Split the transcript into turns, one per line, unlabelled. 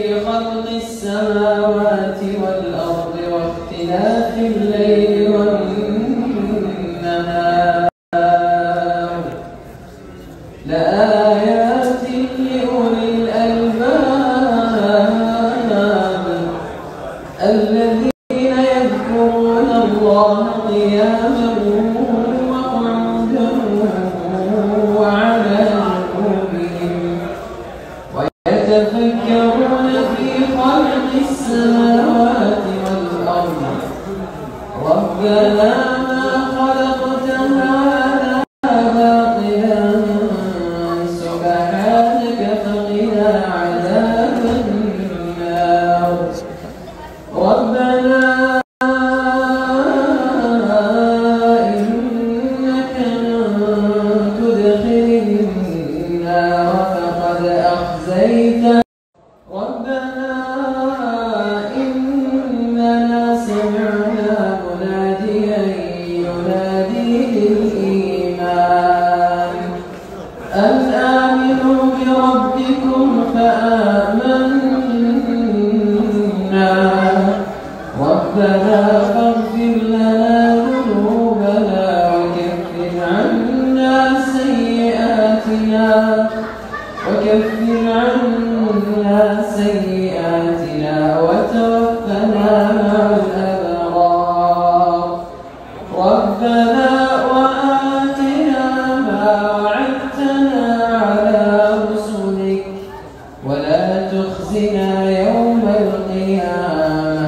في خلق السماوات والأرض واختلاف الليل لآيات لأولي الألباب الذين يذكرون الله قياما ويتفكرون في خلق السماوات والأرض. ربنا ما خلقت هذا باطلا. سبحانك فقنا عذاب النار. ربنا إنك من تدخل أخزيته ربنا إننا سمعنا مناديا ينادي للإيمان. أن آمنوا بربكم فآمنا. ربنا فاغفر لنا ذنوبنا وكفر عنا سيئاتنا. وكفر عنا سيئاتنا وتوفنا مع الأبرار. ربنا وآتنا ما وعدتنا على رسلك. ولا تخزنا يوم القيامة.